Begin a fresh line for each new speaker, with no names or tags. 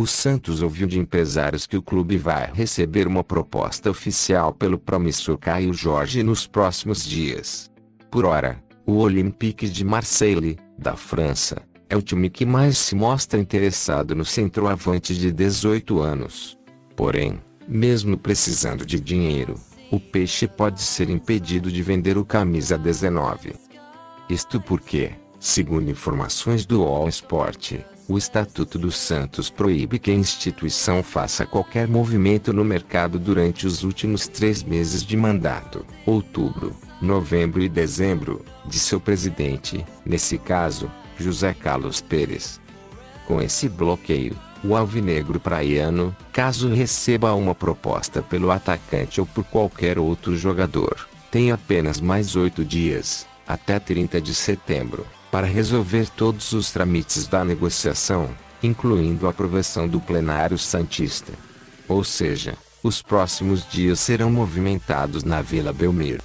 O Santos ouviu de empresários que o clube vai receber uma proposta oficial pelo promissor Caio Jorge nos próximos dias. Por ora, o Olympique de Marseille, da França, é o time que mais se mostra interessado no centroavante de 18 anos. Porém, mesmo precisando de dinheiro, o Peixe pode ser impedido de vender o camisa 19. Isto porque, segundo informações do All Sport, o Estatuto do Santos proíbe que a instituição faça qualquer movimento no mercado durante os últimos três meses de mandato, outubro, novembro e dezembro, de seu presidente, nesse caso, José Carlos Pérez. Com esse bloqueio, o alvinegro praiano, caso receba uma proposta pelo atacante ou por qualquer outro jogador, tem apenas mais oito dias, até 30 de setembro, para resolver todos os trâmites da negociação, incluindo a aprovação do plenário Santista. Ou seja, os próximos dias serão movimentados na Vila Belmiro.